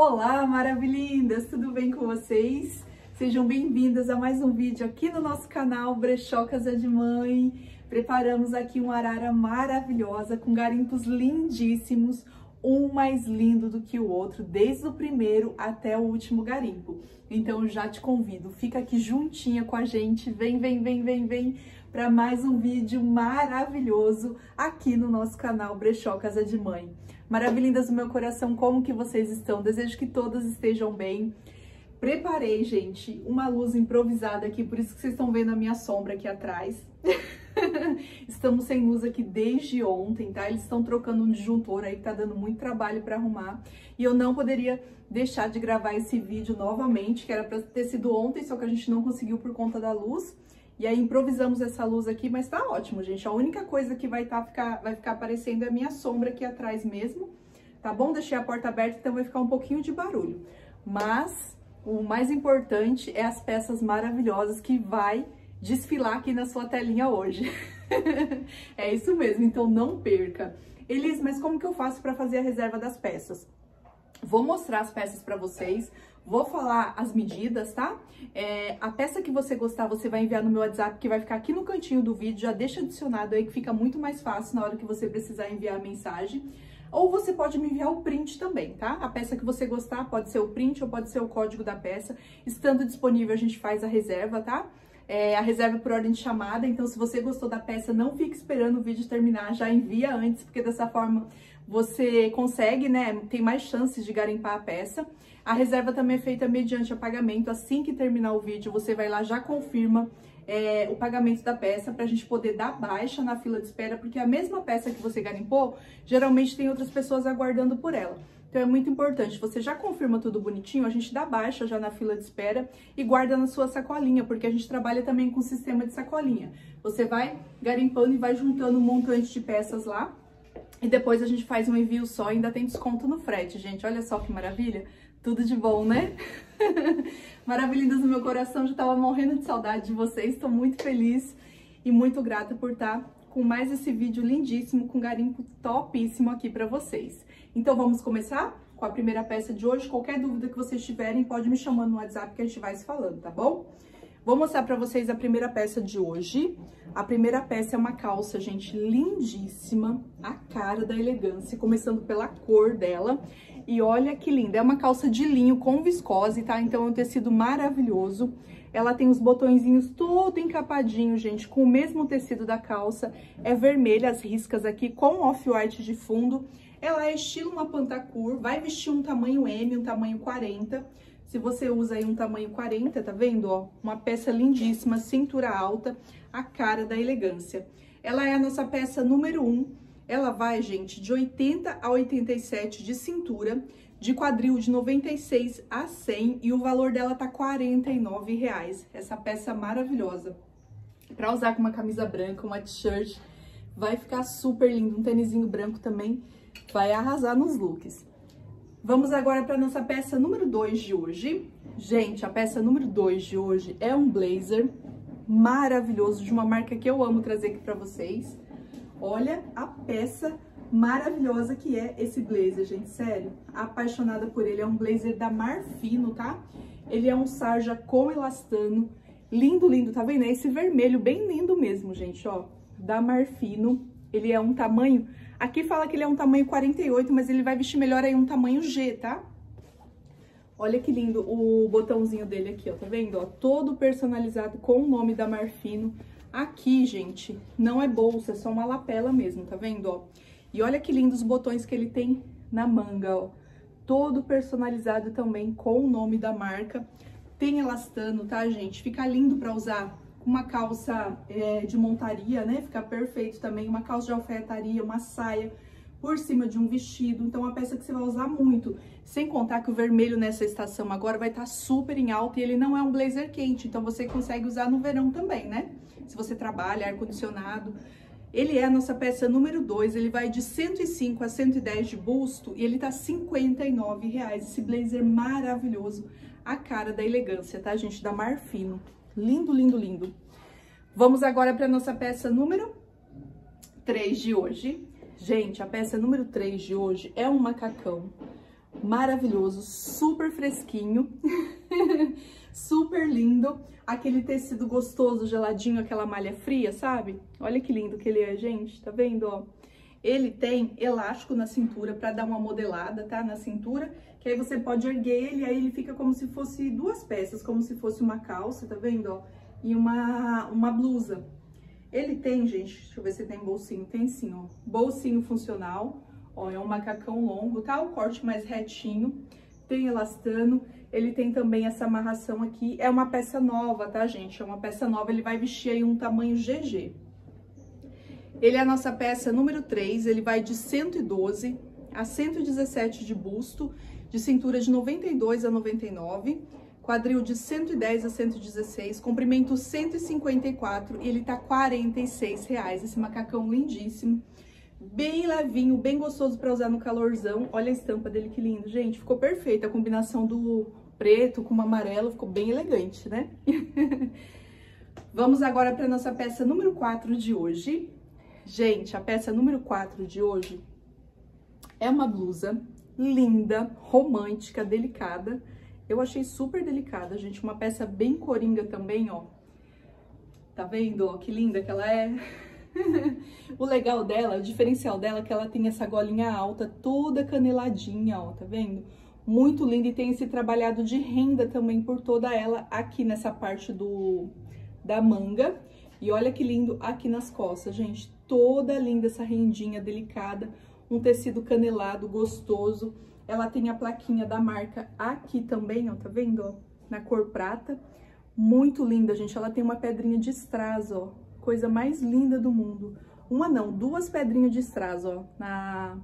Olá, maravilhindas! Tudo bem com vocês? Sejam bem-vindas a mais um vídeo aqui no nosso canal Brechó Casa de Mãe. Preparamos aqui uma arara maravilhosa com garimpos lindíssimos, um mais lindo do que o outro, desde o primeiro até o último garimpo. Então já te convido, fica aqui juntinha com a gente, vem, vem, vem, vem, vem para mais um vídeo maravilhoso aqui no nosso canal Brechó Casa de Mãe. Maravilhindas do meu coração, como que vocês estão? Desejo que todas estejam bem. Preparei, gente, uma luz improvisada aqui, por isso que vocês estão vendo a minha sombra aqui atrás. Estamos sem luz aqui desde ontem, tá? Eles estão trocando um disjuntor aí tá dando muito trabalho para arrumar. E eu não poderia deixar de gravar esse vídeo novamente, que era para ter sido ontem, só que a gente não conseguiu por conta da luz. E aí improvisamos essa luz aqui, mas tá ótimo, gente. A única coisa que vai, tá, ficar, vai ficar aparecendo é a minha sombra aqui atrás mesmo, tá bom? Deixei a porta aberta, então vai ficar um pouquinho de barulho. Mas o mais importante é as peças maravilhosas que vai desfilar aqui na sua telinha hoje. é isso mesmo, então não perca. Elis, mas como que eu faço para fazer a reserva das peças? Vou mostrar as peças para vocês, vou falar as medidas, tá? É, a peça que você gostar, você vai enviar no meu WhatsApp, que vai ficar aqui no cantinho do vídeo, já deixa adicionado aí, que fica muito mais fácil na hora que você precisar enviar a mensagem. Ou você pode me enviar o print também, tá? A peça que você gostar, pode ser o print ou pode ser o código da peça. Estando disponível, a gente faz a reserva, tá? É, a reserva por ordem de chamada, então se você gostou da peça, não fique esperando o vídeo terminar, já envia antes, porque dessa forma você consegue, né, tem mais chances de garimpar a peça. A reserva também é feita mediante pagamento, assim que terminar o vídeo, você vai lá, já confirma é, o pagamento da peça para a gente poder dar baixa na fila de espera, porque a mesma peça que você garimpou, geralmente tem outras pessoas aguardando por ela. Então é muito importante, você já confirma tudo bonitinho, a gente dá baixa já na fila de espera e guarda na sua sacolinha, porque a gente trabalha também com sistema de sacolinha. Você vai garimpando e vai juntando um montante de peças lá, e depois a gente faz um envio só ainda tem desconto no frete, gente. Olha só que maravilha. Tudo de bom, né? Maravilhindas no meu coração, já tava morrendo de saudade de vocês. Estou muito feliz e muito grata por estar com mais esse vídeo lindíssimo, com garimpo topíssimo aqui para vocês. Então vamos começar com a primeira peça de hoje. Qualquer dúvida que vocês tiverem, pode me chamar no WhatsApp que a gente vai se falando, tá bom? Vou mostrar para vocês a primeira peça de hoje. A primeira peça é uma calça, gente, lindíssima, a cara da elegância, começando pela cor dela. E olha que linda, é uma calça de linho com viscose, tá? Então é um tecido maravilhoso. Ela tem os botõezinhos todo encapadinho, gente, com o mesmo tecido da calça. É vermelha as riscas aqui, com off-white de fundo. Ela é estilo uma pantacur, vai vestir um tamanho M, um tamanho 40. Se você usa aí um tamanho 40, tá vendo, ó? Uma peça lindíssima, cintura alta, a cara da elegância. Ela é a nossa peça número 1. Ela vai, gente, de 80 a 87 de cintura, de quadril de 96 a 100 e o valor dela tá 49 reais. Essa peça maravilhosa. Pra usar com uma camisa branca, uma t-shirt, vai ficar super lindo. Um tênisinho branco também vai arrasar nos looks. Vamos agora para nossa peça número 2 de hoje. Gente, a peça número 2 de hoje é um blazer maravilhoso de uma marca que eu amo trazer aqui para vocês. Olha a peça maravilhosa que é esse blazer, gente, sério. Apaixonada por ele, é um blazer da Marfino, tá? Ele é um sarja com elastano, lindo, lindo, tá vendo? É esse vermelho bem lindo mesmo, gente, ó, da Marfino. Ele é um tamanho Aqui fala que ele é um tamanho 48, mas ele vai vestir melhor aí um tamanho G, tá? Olha que lindo o botãozinho dele aqui, ó, tá vendo? Ó, todo personalizado com o nome da Marfino. Aqui, gente, não é bolsa, é só uma lapela mesmo, tá vendo, ó? E olha que lindos os botões que ele tem na manga, ó. Todo personalizado também com o nome da marca. Tem elastano, tá, gente? Fica lindo pra usar uma calça é, de montaria, né? Fica perfeito também, uma calça de alfaiataria, uma saia por cima de um vestido, então é uma peça que você vai usar muito. Sem contar que o vermelho nessa estação agora vai estar tá super em alta e ele não é um blazer quente, então você consegue usar no verão também, né? Se você trabalha, ar-condicionado. Ele é a nossa peça número 2, ele vai de 105 a 110 de busto e ele tá 59 reais. Esse blazer maravilhoso, a cara da elegância, tá, gente? Da Marfino. Lindo, lindo, lindo. Vamos agora para nossa peça número 3 de hoje. Gente, a peça número 3 de hoje é um macacão maravilhoso, super fresquinho, super lindo. Aquele tecido gostoso, geladinho, aquela malha fria, sabe? Olha que lindo que ele é, gente, tá vendo, ó? Ele tem elástico na cintura para dar uma modelada, tá? Na cintura, que aí você pode erguer ele, aí ele fica como se fosse duas peças, como se fosse uma calça, tá vendo, ó? E uma, uma blusa. Ele tem, gente, deixa eu ver se tem bolsinho, tem sim, ó. Bolsinho funcional, ó, é um macacão longo, tá? O corte mais retinho, tem elastano, ele tem também essa amarração aqui, é uma peça nova, tá, gente? É uma peça nova, ele vai vestir aí um tamanho GG. Ele é a nossa peça número 3, ele vai de 112 a 117 de busto, de cintura de 92 a 99, quadril de 110 a 116, comprimento 154 e ele tá 46 reais. Esse macacão lindíssimo, bem levinho, bem gostoso para usar no calorzão. Olha a estampa dele que lindo, gente, ficou perfeita a combinação do preto com o amarelo, ficou bem elegante, né? Vamos agora para nossa peça número 4 de hoje. Gente, a peça número 4 de hoje é uma blusa linda, romântica, delicada. Eu achei super delicada, gente. Uma peça bem coringa também, ó. Tá vendo, ó, que linda que ela é? o legal dela, o diferencial dela é que ela tem essa golinha alta, toda caneladinha, ó, tá vendo? Muito linda e tem esse trabalhado de renda também por toda ela aqui nessa parte do da manga. E olha que lindo aqui nas costas, gente toda linda essa rendinha delicada, um tecido canelado gostoso. Ela tem a plaquinha da marca aqui também, ó, tá vendo? Na cor prata. Muito linda, gente. Ela tem uma pedrinha de strass, ó. Coisa mais linda do mundo. Uma não, duas pedrinhas de strass, ó, na,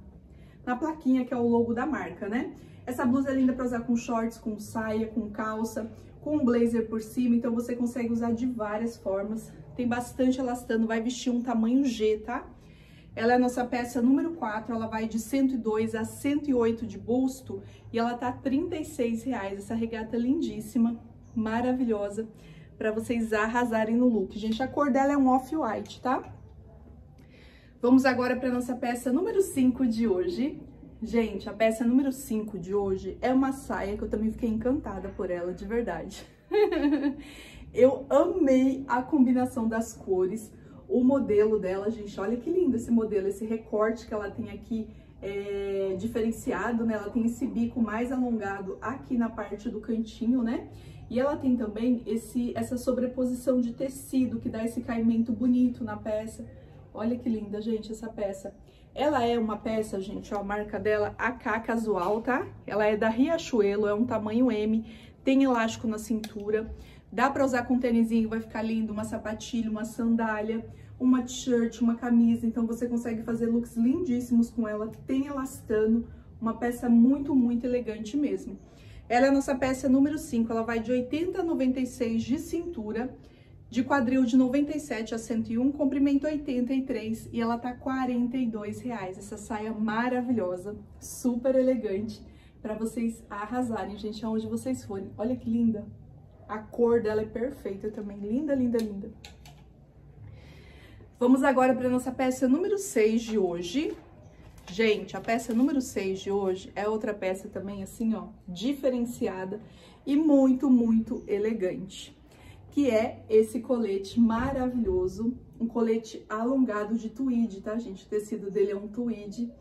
na plaquinha que é o logo da marca, né? Essa blusa é linda para usar com shorts, com saia, com calça, com blazer por cima, então você consegue usar de várias formas tem bastante elastano, vai vestir um tamanho G, tá? Ela é a nossa peça número 4, ela vai de 102 a 108 de busto e ela tá 36 reais. Essa regata lindíssima, maravilhosa, para vocês arrasarem no look. Gente, a cor dela é um off-white, tá? Vamos agora para nossa peça número 5 de hoje. Gente, a peça número 5 de hoje é uma saia que eu também fiquei encantada por ela, de verdade. Eu amei a combinação das cores, o modelo dela, gente, olha que lindo esse modelo, esse recorte que ela tem aqui é, diferenciado, né? Ela tem esse bico mais alongado aqui na parte do cantinho, né? E ela tem também esse, essa sobreposição de tecido que dá esse caimento bonito na peça. Olha que linda, gente, essa peça. Ela é uma peça, gente, ó, a marca dela AK Casual, tá? Ela é da Riachuelo, é um tamanho M, tem elástico na cintura. Dá para usar com um tênisinho, vai ficar lindo, uma sapatilha, uma sandália, uma t-shirt, uma camisa. Então você consegue fazer looks lindíssimos com ela, tem elastano, uma peça muito, muito elegante mesmo. Ela é a nossa peça número 5, ela vai de 80 a 96 de cintura, de quadril de 97 a 101, comprimento 83 e ela tá 42 reais. Essa saia maravilhosa, super elegante, para vocês arrasarem, gente, aonde vocês forem. Olha que linda! A cor dela é perfeita também, linda, linda, linda. Vamos agora para nossa peça número 6 de hoje. Gente, a peça número 6 de hoje é outra peça também assim, ó, diferenciada e muito, muito elegante. Que é esse colete maravilhoso, um colete alongado de tweed, tá, gente? O tecido dele é um tweed.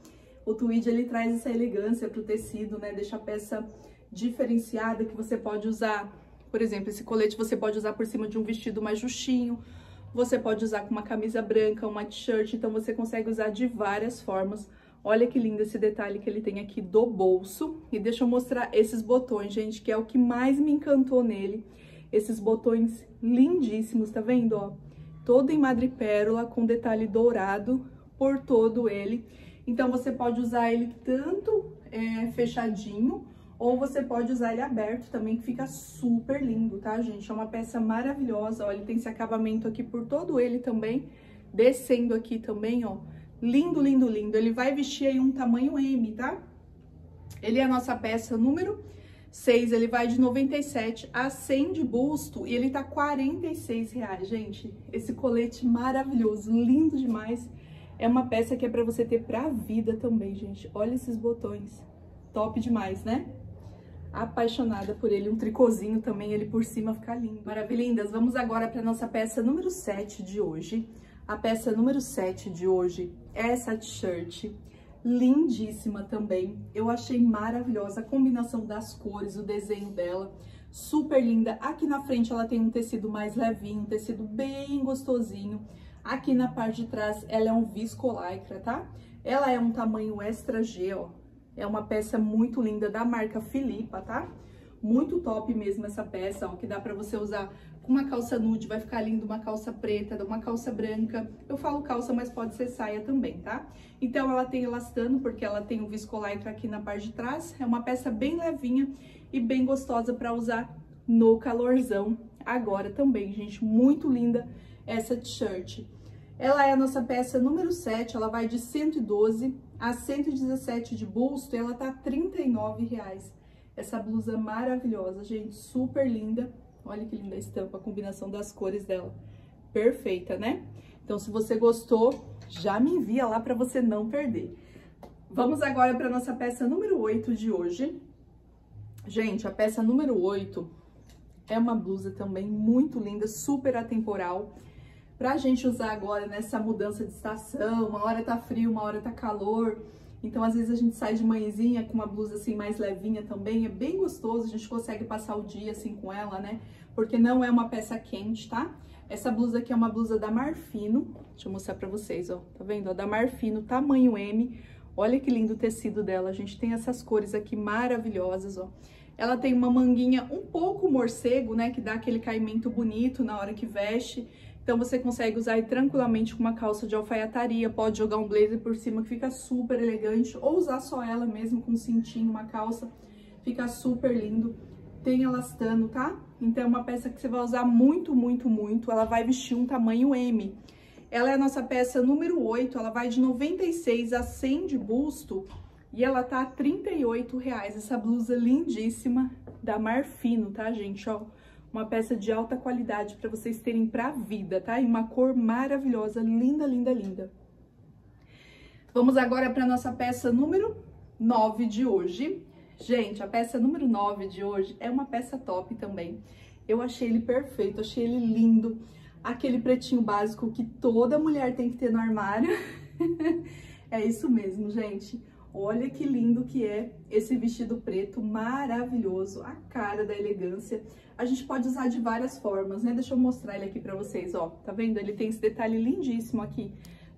O tweed, ele traz essa elegância pro tecido, né? Deixa a peça diferenciada que você pode usar por exemplo, esse colete você pode usar por cima de um vestido mais justinho, você pode usar com uma camisa branca, uma t-shirt, então você consegue usar de várias formas. Olha que lindo esse detalhe que ele tem aqui do bolso. E deixa eu mostrar esses botões, gente, que é o que mais me encantou nele. Esses botões lindíssimos, tá vendo, ó? Todo em madrepérola, com detalhe dourado por todo ele. Então, você pode usar ele tanto é, fechadinho, ou você pode usar ele aberto também, que fica super lindo, tá, gente? É uma peça maravilhosa, ó, ele tem esse acabamento aqui por todo ele também, descendo aqui também, ó. Lindo, lindo, lindo. Ele vai vestir aí um tamanho M, tá? Ele é a nossa peça número 6, ele vai de 97 a 100 de busto e ele tá 46 reais, gente. Esse colete maravilhoso, lindo demais. É uma peça que é pra você ter pra vida também, gente. Olha esses botões top demais, né? Apaixonada por ele, um tricôzinho também, ele por cima fica lindo. Maravilhindas, vamos agora para nossa peça número 7 de hoje. A peça número 7 de hoje é essa t-shirt, lindíssima também. Eu achei maravilhosa a combinação das cores, o desenho dela, super linda. Aqui na frente ela tem um tecido mais levinho, um tecido bem gostosinho. Aqui na parte de trás ela é um viscolaicra, tá? Ela é um tamanho extra G, ó, é uma peça muito linda da marca Filipa, tá? Muito top mesmo essa peça, ó, que dá pra você usar com uma calça nude, vai ficar lindo, uma calça preta, uma calça branca. Eu falo calça, mas pode ser saia também, tá? Então, ela tem elastano, porque ela tem o viscolaicro aqui na parte de trás. É uma peça bem levinha e bem gostosa pra usar no calorzão agora também, gente. Muito linda essa t-shirt. Ela é a nossa peça número 7, ela vai de 112 a 117 de busto, ela tá R$ reais. Essa blusa maravilhosa, gente, super linda. Olha que linda a estampa, a combinação das cores dela. Perfeita, né? Então, se você gostou, já me envia lá para você não perder. Vamos agora para nossa peça número 8 de hoje. Gente, a peça número 8 é uma blusa também muito linda, super atemporal pra gente usar agora nessa mudança de estação, uma hora tá frio, uma hora tá calor. Então, às vezes a gente sai de manhãzinha com uma blusa assim mais levinha também, é bem gostoso, a gente consegue passar o dia assim com ela, né? Porque não é uma peça quente, tá? Essa blusa aqui é uma blusa da Marfino, deixa eu mostrar pra vocês, ó, tá vendo? Da Marfino, tamanho M, olha que lindo o tecido dela, a gente tem essas cores aqui maravilhosas, ó. Ela tem uma manguinha um pouco morcego, né, que dá aquele caimento bonito na hora que veste. Então você consegue usar tranquilamente com uma calça de alfaiataria, pode jogar um blazer por cima que fica super elegante, ou usar só ela mesmo com um cintinho, uma calça, fica super lindo. Tem elastano, tá? Então é uma peça que você vai usar muito, muito, muito. Ela vai vestir um tamanho M. Ela é a nossa peça número 8, ela vai de 96 a 100 de busto e ela tá a 38 reais. Essa blusa lindíssima da Marfino, tá, gente? Ó, uma peça de alta qualidade para vocês terem pra vida, tá? E uma cor maravilhosa, linda, linda, linda. Vamos agora para nossa peça número 9 de hoje. Gente, a peça número 9 de hoje é uma peça top também. Eu achei ele perfeito, achei ele lindo. Aquele pretinho básico que toda mulher tem que ter no armário. é isso mesmo, gente. Olha que lindo que é esse vestido preto, maravilhoso, a cara da elegância. A gente pode usar de várias formas, né? Deixa eu mostrar ele aqui pra vocês, ó. Tá vendo? Ele tem esse detalhe lindíssimo aqui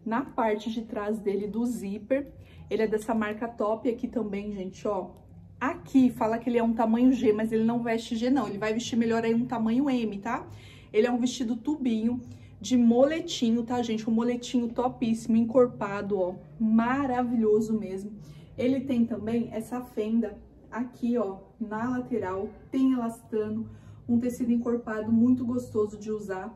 na parte de trás dele do zíper. Ele é dessa marca top aqui também, gente, ó. Aqui fala que ele é um tamanho G, mas ele não veste G não, ele vai vestir melhor aí um tamanho M, tá? Ele é um vestido tubinho de moletinho, tá, gente? Um moletinho topíssimo, encorpado, ó, maravilhoso mesmo. Ele tem também essa fenda aqui, ó, na lateral, tem elastano, um tecido encorpado muito gostoso de usar.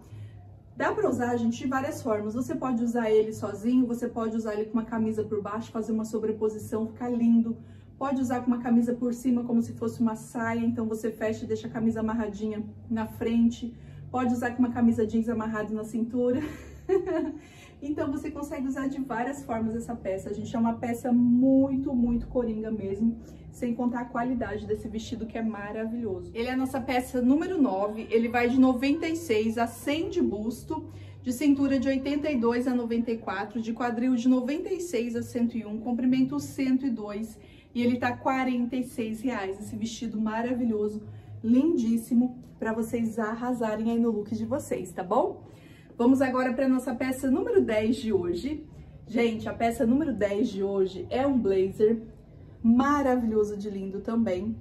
Dá pra usar, gente, de várias formas. Você pode usar ele sozinho, você pode usar ele com uma camisa por baixo, fazer uma sobreposição, ficar lindo. Pode usar com uma camisa por cima, como se fosse uma saia, então você fecha e deixa a camisa amarradinha na frente. Pode usar com uma camisa jeans amarrada na cintura. então você consegue usar de várias formas essa peça, gente. É uma peça muito, muito coringa mesmo, sem contar a qualidade desse vestido que é maravilhoso. Ele é a nossa peça número 9, ele vai de 96 a 100 de busto, de cintura de 82 a 94, de quadril de 96 a 101, comprimento 102 e ele tá 46 reais, esse vestido maravilhoso lindíssimo para vocês arrasarem aí no look de vocês, tá bom? Vamos agora para nossa peça número 10 de hoje. Gente, a peça número 10 de hoje é um blazer maravilhoso de lindo também.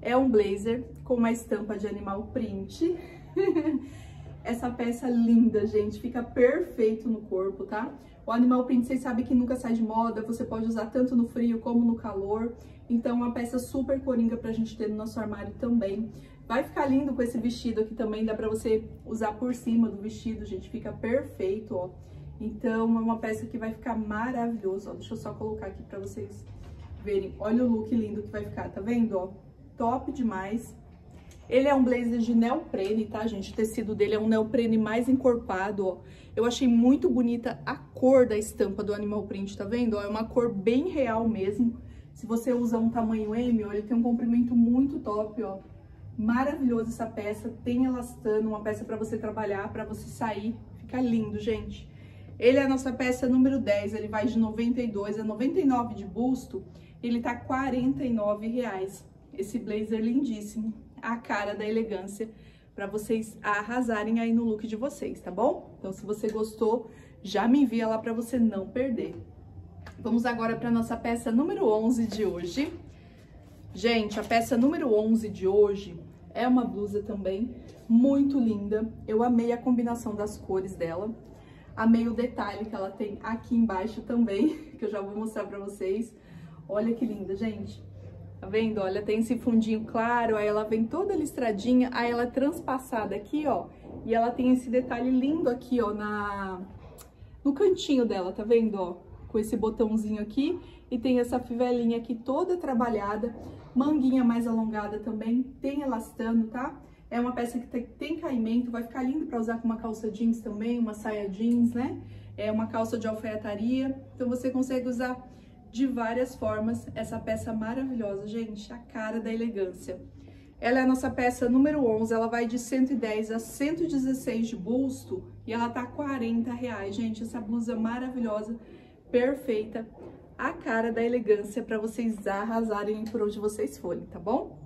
É um blazer com uma estampa de animal print. Essa peça linda, gente, fica perfeito no corpo, tá? O animal print, vocês sabem que nunca sai de moda, você pode usar tanto no frio como no calor. Então, uma peça super coringa pra gente ter no nosso armário também. Vai ficar lindo com esse vestido aqui também, dá pra você usar por cima do vestido, gente, fica perfeito, ó. Então, é uma peça que vai ficar maravilhoso, ó. Deixa eu só colocar aqui pra vocês verem. Olha o look lindo que vai ficar, tá vendo, ó? Top demais. Ele é um blazer de neoprene, tá, gente? O tecido dele é um neoprene mais encorpado, ó. Eu achei muito bonita a cor da estampa do animal print, tá vendo? Ó, é uma cor bem real mesmo Se você usa um tamanho M, ó, ele tem um comprimento muito top, ó. Maravilhoso essa peça, tem elastano, uma peça para você trabalhar, para você sair, fica lindo, gente. Ele é a nossa peça número 10, ele vai de 92 a 99 de busto, ele tá 49 reais. Esse blazer lindíssimo, a cara da elegância, para vocês arrasarem aí no look de vocês, tá bom? Então, se você gostou, já me envia lá para você não perder. Vamos agora para nossa peça número 11 de hoje. Gente, a peça número 11 de hoje é uma blusa também muito linda. Eu amei a combinação das cores dela. Amei o detalhe que ela tem aqui embaixo também, que eu já vou mostrar para vocês. Olha que linda, gente. Tá vendo? Olha, tem esse fundinho claro, aí ela vem toda listradinha, aí ela é transpassada aqui, ó. E ela tem esse detalhe lindo aqui, ó, na... no cantinho dela, tá vendo, ó? Com esse botãozinho aqui. E tem essa fivelinha aqui toda trabalhada, manguinha mais alongada também, tem elastano, tá? É uma peça que tem, caimento, vai ficar lindo para usar com uma calça jeans também, uma saia jeans, né? É uma calça de alfaiataria, então você consegue usar de várias formas essa peça maravilhosa, gente, a cara da elegância. Ela é a nossa peça número 11, ela vai de 110 a 116 de busto e ela tá 40 reais, gente, essa blusa maravilhosa, perfeita, a cara da elegância para vocês arrasarem por onde vocês forem, tá bom?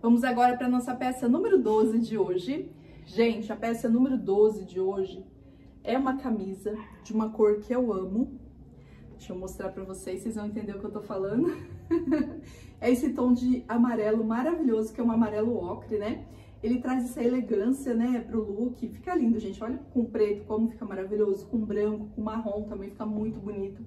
Vamos agora para nossa peça número 12 de hoje. Gente, a peça número 12 de hoje é uma camisa de uma cor que eu amo, Deixa eu mostrar pra vocês, vocês vão entender o que eu tô falando. é esse tom de amarelo maravilhoso, que é um amarelo ocre, né? Ele traz essa elegância, né, pro look. Fica lindo, gente. Olha com preto como fica maravilhoso. Com branco, com marrom também fica muito bonito.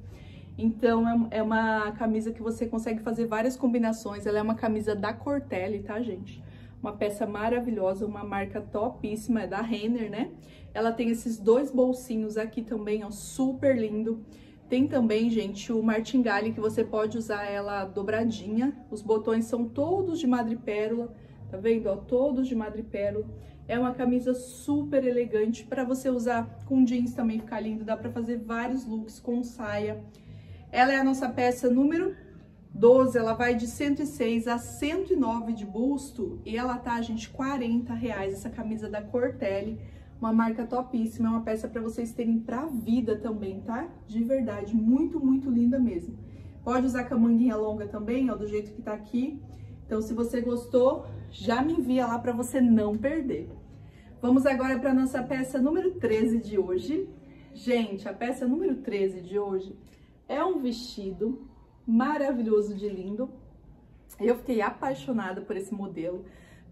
Então, é, é uma camisa que você consegue fazer várias combinações. Ela é uma camisa da Cortelli, tá, gente? Uma peça maravilhosa, uma marca topíssima, é da Renner, né? Ela tem esses dois bolsinhos aqui também, ó, super lindo. Tem também, gente, o martingale que você pode usar ela dobradinha. Os botões são todos de madrepérola, tá vendo? Ó, todos de madrepérola. É uma camisa super elegante para você usar com jeans também ficar lindo. Dá para fazer vários looks com saia. Ela é a nossa peça número 12, ela vai de 106 a 109 de busto e ela tá, gente, 40 reais, essa camisa da Cortelli uma marca topíssima, é uma peça para vocês terem pra vida também, tá? De verdade, muito, muito linda mesmo. Pode usar com a manguinha longa também, ó, do jeito que tá aqui. Então, se você gostou, já me envia lá para você não perder. Vamos agora para nossa peça número 13 de hoje. Gente, a peça número 13 de hoje é um vestido maravilhoso de lindo. Eu fiquei apaixonada por esse modelo,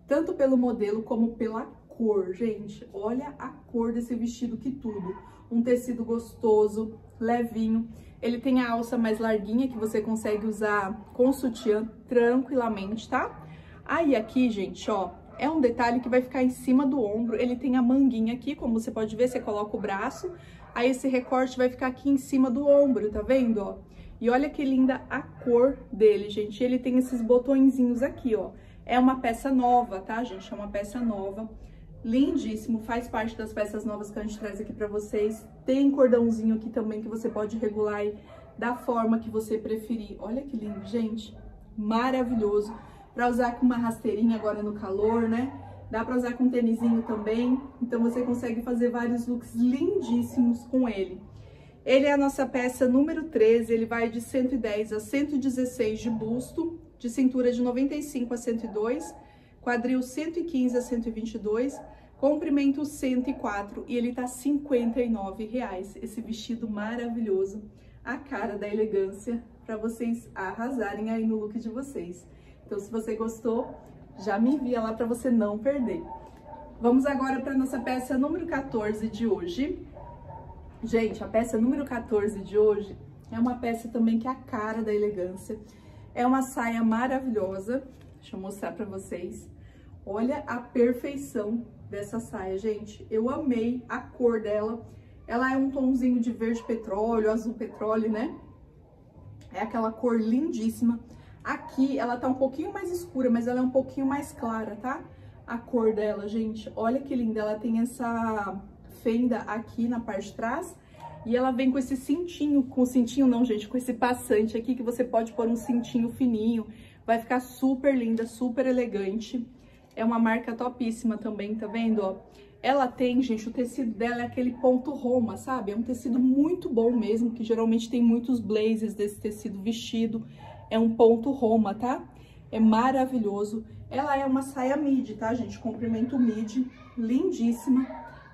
tanto pelo modelo como pela cor, gente. Olha a cor desse vestido que tudo. Um tecido gostoso, levinho. Ele tem a alça mais larguinha que você consegue usar com sutiã tranquilamente, tá? Aí aqui, gente, ó, é um detalhe que vai ficar em cima do ombro. Ele tem a manguinha aqui, como você pode ver, você coloca o braço. Aí esse recorte vai ficar aqui em cima do ombro, tá vendo, ó? E olha que linda a cor dele, gente. Ele tem esses botõezinhos aqui, ó. É uma peça nova, tá, gente? É uma peça nova lindíssimo, faz parte das peças novas que a gente traz aqui pra vocês. Tem cordãozinho aqui também que você pode regular aí da forma que você preferir. Olha que lindo, gente, maravilhoso. Pra usar com uma rasteirinha agora no calor, né? Dá pra usar com tênisinho também, então você consegue fazer vários looks lindíssimos com ele. Ele é a nossa peça número 13, ele vai de 110 a 116 de busto, de cintura de 95 a 102, quadril 115 a 122, comprimento 104 e ele tá 59 reais. Esse vestido maravilhoso, a cara da elegância, para vocês arrasarem aí no look de vocês. Então, se você gostou, já me envia lá para você não perder. Vamos agora para nossa peça número 14 de hoje. Gente, a peça número 14 de hoje é uma peça também que é a cara da elegância. É uma saia maravilhosa. Deixa eu mostrar para vocês. Olha a perfeição dessa saia, gente. Eu amei a cor dela. Ela é um tomzinho de verde petróleo, azul petróleo, né? É aquela cor lindíssima. Aqui ela tá um pouquinho mais escura, mas ela é um pouquinho mais clara, tá? A cor dela, gente. Olha que linda. Ela tem essa fenda aqui na parte de trás E ela vem com esse cintinho, com cintinho não, gente, com esse passante aqui que você pode pôr um cintinho fininho. Vai ficar super linda, super elegante. É uma marca topíssima também, tá vendo, ó? Ela tem, gente, o tecido dela é aquele ponto Roma, sabe? É um tecido muito bom mesmo, que geralmente tem muitos blazers desse tecido vestido. É um ponto Roma, tá? É maravilhoso. Ela é uma saia midi, tá, gente? Comprimento midi, lindíssima.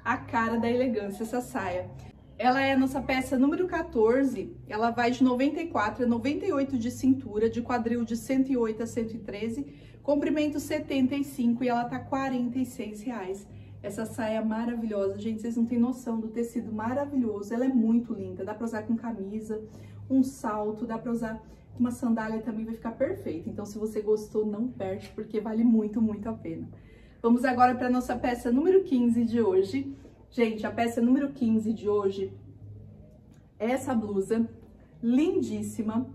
A cara da elegância essa saia. Ela é a nossa peça número 14, ela vai de 94 a 98 de cintura, de quadril de 108 a 113, comprimento 75 e ela tá 46 reais. Essa saia maravilhosa, gente, vocês não têm noção do tecido maravilhoso, ela é muito linda, dá pra usar com camisa, um salto, dá pra usar uma sandália também, vai ficar perfeita. Então, se você gostou, não perde, porque vale muito, muito a pena. Vamos agora para nossa peça número 15 de hoje. Gente, a peça número 15 de hoje é essa blusa lindíssima,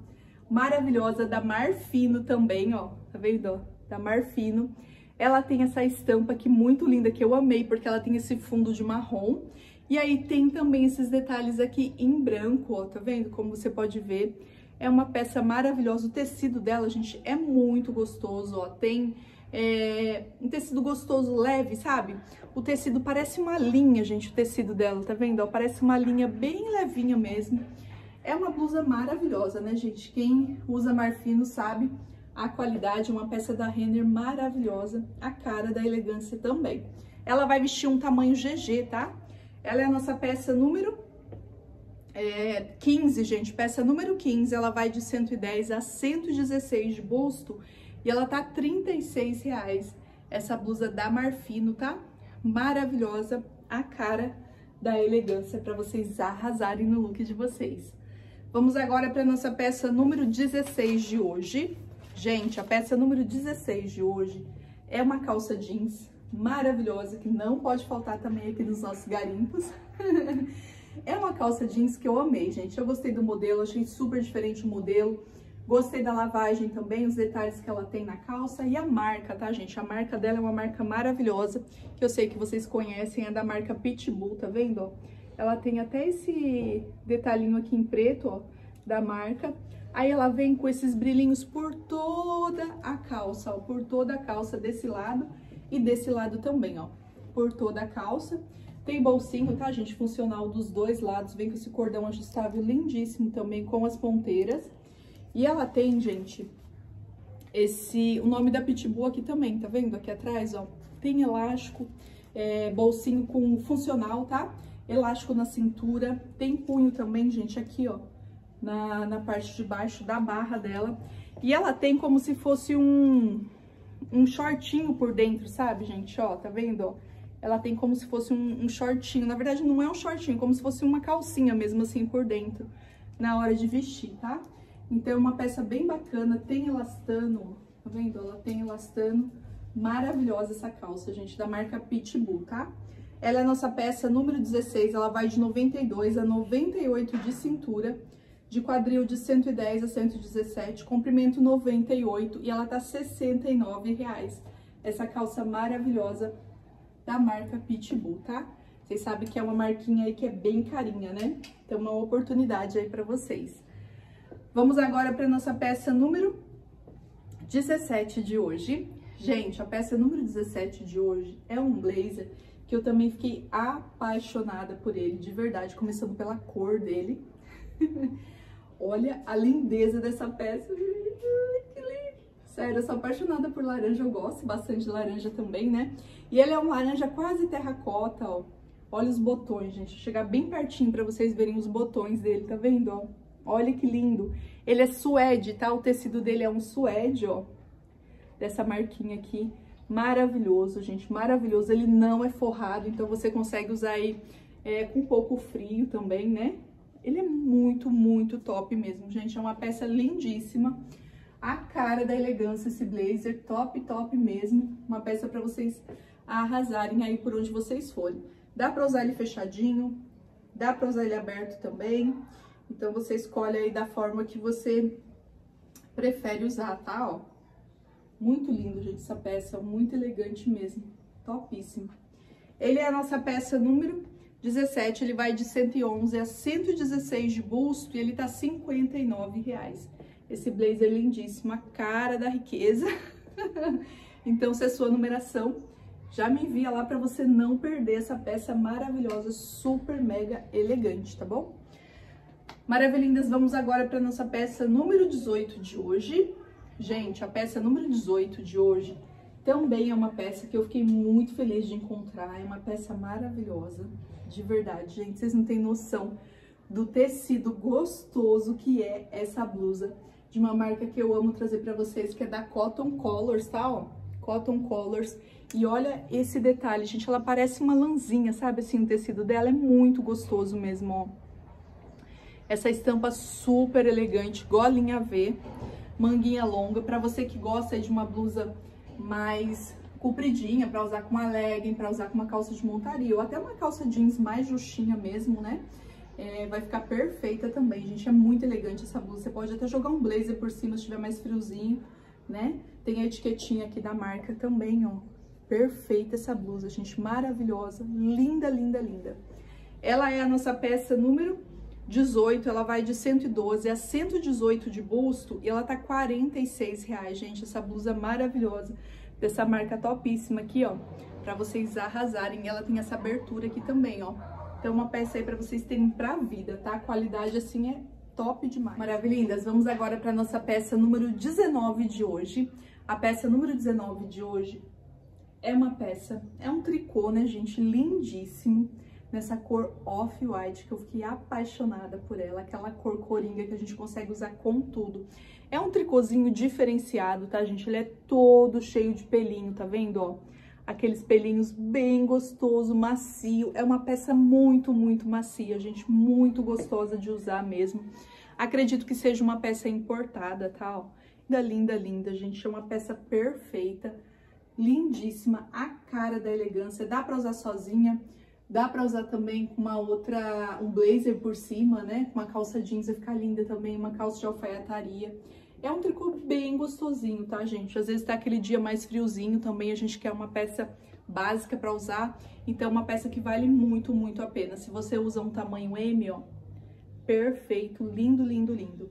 maravilhosa, da Marfino também, ó, tá vendo, Da Marfino. Ela tem essa estampa aqui muito linda, que eu amei, porque ela tem esse fundo de marrom. E aí tem também esses detalhes aqui em branco, ó, tá vendo? Como você pode ver, é uma peça maravilhosa. O tecido dela, gente, é muito gostoso, ó. Tem é, um tecido gostoso, leve, sabe? O tecido parece uma linha, gente, o tecido dela, tá vendo? Ó, parece uma linha bem levinha mesmo. É uma blusa maravilhosa, né, gente? Quem usa marfino sabe a qualidade, uma peça da Renner maravilhosa, a cara da elegância também. Ela vai vestir um tamanho GG, tá? Ela é a nossa peça número é, 15, gente, peça número 15, ela vai de 110 a 116 de busto e ela tá 36 reais. Essa blusa da Marfino, tá? Maravilhosa, a cara da elegância para vocês arrasarem no look de vocês. Vamos agora para nossa peça número 16 de hoje. Gente, a peça número 16 de hoje é uma calça jeans maravilhosa, que não pode faltar também aqui nos nossos garimpos. é uma calça jeans que eu amei, gente. Eu gostei do modelo, achei super diferente o modelo. Gostei da lavagem também, os detalhes que ela tem na calça e a marca, tá, gente? A marca dela é uma marca maravilhosa, que eu sei que vocês conhecem, é da marca Pitbull, tá vendo? Ela tem até esse detalhinho aqui em preto, ó, da marca. Aí ela vem com esses brilhinhos por toda a calça, ó, por toda a calça desse lado e desse lado também, ó, por toda a calça. Tem bolsinho, tá, gente? Funcional dos dois lados, vem com esse cordão ajustável lindíssimo também, com as ponteiras. E ela tem, gente, esse, o nome da Pitbull aqui também, tá vendo? Aqui atrás, ó, tem elástico, é, bolsinho com funcional, tá? Elástico na cintura, tem punho também, gente, aqui, ó, na, na parte de baixo da barra dela. E ela tem como se fosse um, um shortinho por dentro, sabe, gente? Ó, tá vendo, ó? Ela tem como se fosse um, um shortinho. Na verdade, não é um shortinho, como se fosse uma calcinha mesmo assim por dentro, na hora de vestir, tá? Então, é uma peça bem bacana, tem elastano, tá vendo? Ela tem elastano, maravilhosa essa calça, gente, da marca Pitbull, tá? Ela é a nossa peça número 16, ela vai de 92 a 98 de cintura, de quadril de 110 a 117, comprimento 98 e ela tá 69 reais. Essa calça maravilhosa da marca Pitbull, tá? Vocês sabem que é uma marquinha aí que é bem carinha, né? Então, uma oportunidade aí pra vocês. Vamos agora para nossa peça número 17 de hoje. Gente, a peça número 17 de hoje é um blazer que eu também fiquei apaixonada por ele, de verdade, começando pela cor dele. Olha a lindeza dessa peça! Sério, eu sou apaixonada por laranja, eu gosto bastante de laranja também, né? E ele é um laranja quase terracota, ó. Olha os botões, gente. Vou chegar bem pertinho para vocês verem os botões dele, tá vendo, ó? Olha que lindo. Ele é suede, tá? O tecido dele é um suede, ó. Dessa marquinha aqui. Maravilhoso, gente, maravilhoso. Ele não é forrado, então você consegue usar aí é, com pouco frio também, né? Ele é muito, muito top mesmo, gente. É uma peça lindíssima. A cara da elegância esse blazer, top, top mesmo. Uma peça para vocês arrasarem aí por onde vocês forem. Dá para usar ele fechadinho, dá para usar ele aberto também. Então, você escolhe aí da forma que você prefere usar, tá? Ó, muito lindo, gente, essa peça, muito elegante mesmo, topíssimo. Ele é a nossa peça número 17, ele vai de 111 a 116 de busto e ele tá 59 reais. Esse blazer lindíssimo, a cara da riqueza. então, se é sua numeração, já me envia lá para você não perder essa peça maravilhosa, super mega elegante, tá bom? Maravilhindas, vamos agora para nossa peça número 18 de hoje. Gente, a peça número 18 de hoje também é uma peça que eu fiquei muito feliz de encontrar, é uma peça maravilhosa, de verdade, gente, vocês não têm noção do tecido gostoso que é essa blusa de uma marca que eu amo trazer para vocês, que é da Cotton Colors, tá, ó? Cotton Colors. E olha esse detalhe, gente, ela parece uma lãzinha, sabe assim, o tecido dela é muito gostoso mesmo, ó. Essa estampa super elegante, golinha V, manguinha longa, para você que gosta de uma blusa mais compridinha, para usar com uma legging, para usar com uma calça de montaria, ou até uma calça jeans mais justinha mesmo, né? É, vai ficar perfeita também, gente, é muito elegante essa blusa, você pode até jogar um blazer por cima se tiver mais friozinho, né? Tem a etiquetinha aqui da marca também, ó, perfeita essa blusa, gente, maravilhosa, linda, linda, linda. Ela é a nossa peça número 18, ela vai de 112 a 118 de busto e ela tá 46 reais, gente, essa blusa maravilhosa. Dessa marca topíssima aqui, ó, pra vocês arrasarem. Ela tem essa abertura aqui também, ó, então, uma peça aí para vocês terem pra vida, tá? A qualidade, assim, é top demais. Maravilhindas, vamos agora para nossa peça número 19 de hoje. A peça número 19 de hoje é uma peça, é um tricô, né, gente? Lindíssimo, nessa cor off-white, que eu fiquei apaixonada por ela. Aquela cor coringa que a gente consegue usar com tudo. É um tricôzinho diferenciado, tá, gente? Ele é todo cheio de pelinho, tá vendo, ó? Aqueles pelinhos bem gostoso, macio. É uma peça muito, muito macia, gente, muito gostosa de usar mesmo. Acredito que seja uma peça importada, tá? Ó, linda, linda, linda, gente. É uma peça perfeita, lindíssima, a cara da elegância. Dá pra usar sozinha, dá pra usar também com uma outra, um blazer por cima, né? Com uma calça jeans vai ficar linda também, uma calça de alfaiataria. É um tricô bem gostosinho, tá, gente? Às vezes tá aquele dia mais friozinho também, a gente quer uma peça básica para usar, então é uma peça que vale muito, muito a pena. Se você usa um tamanho M, ó, perfeito, lindo, lindo, lindo.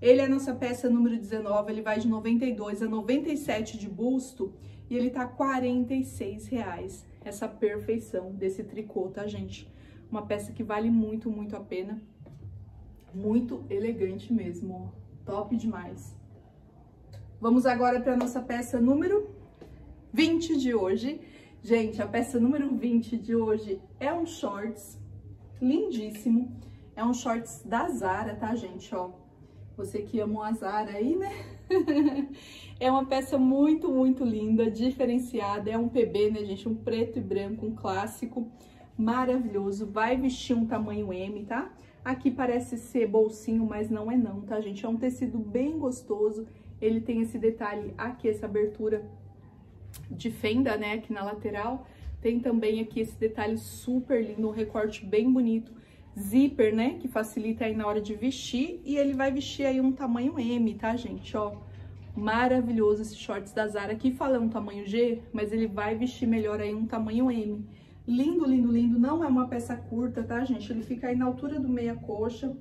Ele é a nossa peça número 19, ele vai de 92 a 97 de busto e ele tá 46 reais. Essa perfeição desse tricô, tá, gente? Uma peça que vale muito, muito a pena. Muito elegante mesmo, ó. Top demais. Vamos agora para nossa peça número 20 de hoje. Gente, a peça número 20 de hoje é um shorts lindíssimo. É um shorts da Zara, tá, gente? Ó, você que ama a Zara aí, né? é uma peça muito, muito linda, diferenciada. É um PB, né, gente? Um preto e branco, um clássico maravilhoso. Vai vestir um tamanho M, tá? Aqui parece ser bolsinho, mas não é não, tá, gente? É um tecido bem gostoso. Ele tem esse detalhe aqui, essa abertura de fenda, né, aqui na lateral. Tem também aqui esse detalhe super lindo, um recorte bem bonito. Zíper, né, que facilita aí na hora de vestir. E ele vai vestir aí um tamanho M, tá, gente? Ó, maravilhoso esse shorts da Zara. Aqui fala um tamanho G, mas ele vai vestir melhor aí um tamanho M. Lindo, lindo, lindo. Não é uma peça curta, tá, gente? Ele fica aí na altura do meia coxa.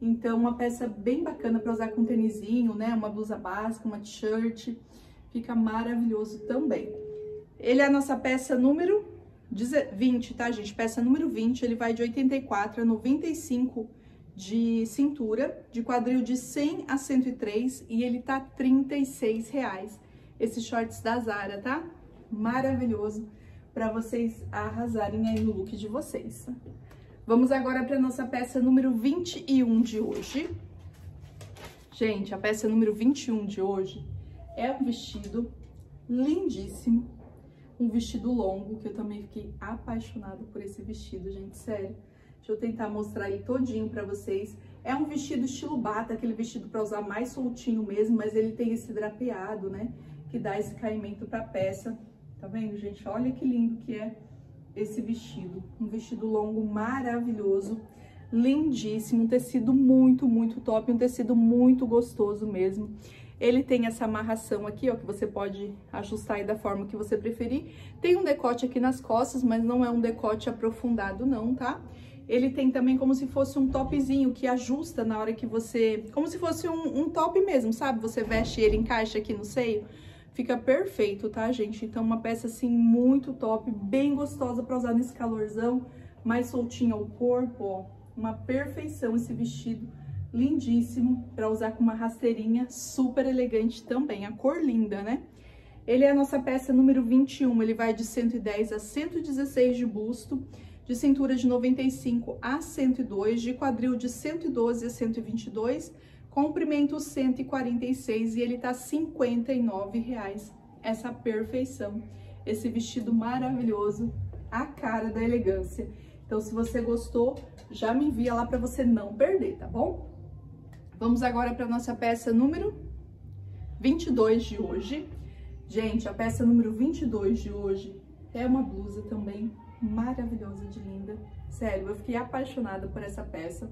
Então, uma peça bem bacana para usar com tênisinho, né? Uma blusa básica, uma t-shirt. Fica maravilhoso também. Ele é a nossa peça número 20, tá, gente? Peça número 20. Ele vai de 84 a 95 de cintura, de quadril de 100 a 103 e ele tá 36 reais. Esses shorts da Zara, tá? Maravilhoso para vocês arrasarem aí no look de vocês. Vamos agora para nossa peça número 21 de hoje. Gente, a peça número 21 de hoje é um vestido lindíssimo, um vestido longo, que eu também fiquei apaixonada por esse vestido, gente, sério. Deixa eu tentar mostrar aí todinho pra vocês. É um vestido estilo bata, aquele vestido pra usar mais soltinho mesmo, mas ele tem esse drapeado, né, que dá esse caimento pra peça. Tá vendo, gente? Olha que lindo que é esse vestido. Um vestido longo maravilhoso, lindíssimo, um tecido muito, muito top, um tecido muito gostoso mesmo. Ele tem essa amarração aqui, ó, que você pode ajustar aí da forma que você preferir. Tem um decote aqui nas costas, mas não é um decote aprofundado não, tá? Ele tem também como se fosse um topzinho que ajusta na hora que você... Como se fosse um, um top mesmo, sabe? Você veste ele, encaixa aqui no seio. Fica perfeito, tá, gente? Então, uma peça, assim, muito top, bem gostosa pra usar nesse calorzão. Mais soltinho ao corpo, ó. Uma perfeição esse vestido lindíssimo para usar com uma rasteirinha super elegante também, a cor linda, né? Ele é a nossa peça número 21, ele vai de 110 a 116 de busto, de cintura de 95 a 102, de quadril de 112 a 122, comprimento 146 e ele tá 59 reais. Essa perfeição, esse vestido maravilhoso, a cara da elegância. Então, se você gostou, já me envia lá para você não perder, tá bom? Vamos agora para nossa peça número 22 de hoje. Gente, a peça número 22 de hoje é uma blusa também maravilhosa de linda. Sério, eu fiquei apaixonada por essa peça.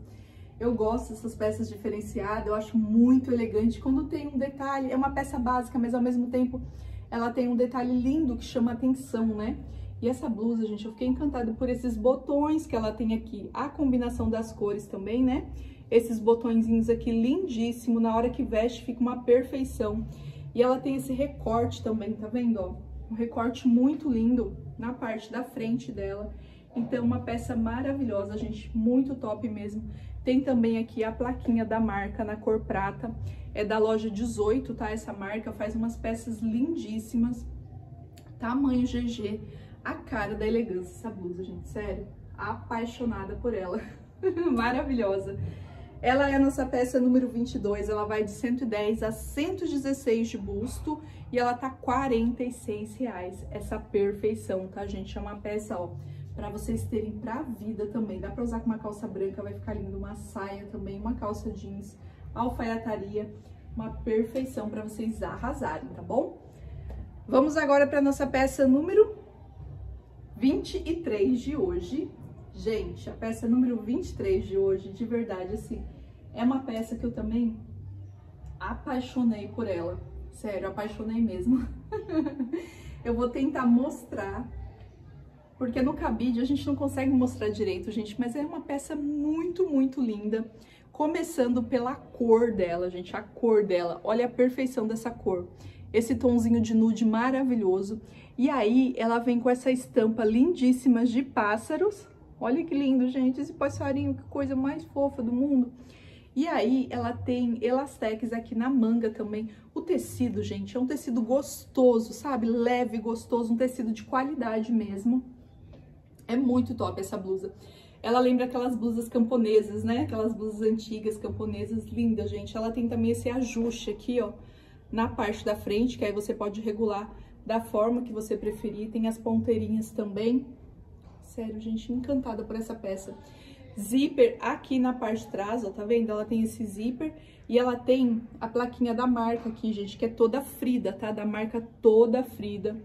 Eu gosto dessas peças diferenciadas, eu acho muito elegante. Quando tem um detalhe, é uma peça básica, mas ao mesmo tempo ela tem um detalhe lindo que chama atenção, né? E essa blusa, gente, eu fiquei encantada por esses botões que ela tem aqui. A combinação das cores também, né? Esses botõezinhos aqui lindíssimo, na hora que veste fica uma perfeição. E ela tem esse recorte também, tá vendo, ó? Um recorte muito lindo na parte da frente dela. Então, uma peça maravilhosa, gente, muito top mesmo. Tem também aqui a plaquinha da marca na cor prata, é da loja 18, tá? Essa marca faz umas peças lindíssimas, tamanho GG, a cara da elegância essa blusa, gente, sério, apaixonada por ela, maravilhosa. Ela é a nossa peça número 22, ela vai de 110 a 116 de busto e ela tá 46 reais, essa perfeição, tá, gente? É uma peça, ó, pra vocês terem pra vida também. Dá pra usar com uma calça branca, vai ficar lindo, uma saia também, uma calça jeans, alfaiataria, uma perfeição pra vocês arrasarem, tá bom? Vamos agora pra nossa peça número 23 de hoje, Gente, a peça número 23 de hoje, de verdade, assim, é uma peça que eu também apaixonei por ela. Sério, apaixonei mesmo. eu vou tentar mostrar, porque no cabide a gente não consegue mostrar direito, gente, mas é uma peça muito, muito linda. Começando pela cor dela, gente, a cor dela. Olha a perfeição dessa cor. Esse tonzinho de nude maravilhoso. E aí, ela vem com essa estampa lindíssima de pássaros, Olha que lindo, gente, esse passarinho, que coisa mais fofa do mundo. E aí, ela tem elastex aqui na manga também. O tecido, gente, é um tecido gostoso, sabe? Leve, gostoso, um tecido de qualidade mesmo. É muito top essa blusa. Ela lembra aquelas blusas camponesas, né? Aquelas blusas antigas, camponesas, lindas, gente. Ela tem também esse ajuste aqui, ó, na parte da frente, que aí você pode regular da forma que você preferir. Tem as ponteirinhas também. Sério, gente, encantada por essa peça. Zíper aqui na parte de trás, ó, tá vendo? Ela tem esse zíper e ela tem a plaquinha da marca aqui, gente, que é toda Frida, tá? Da marca toda Frida.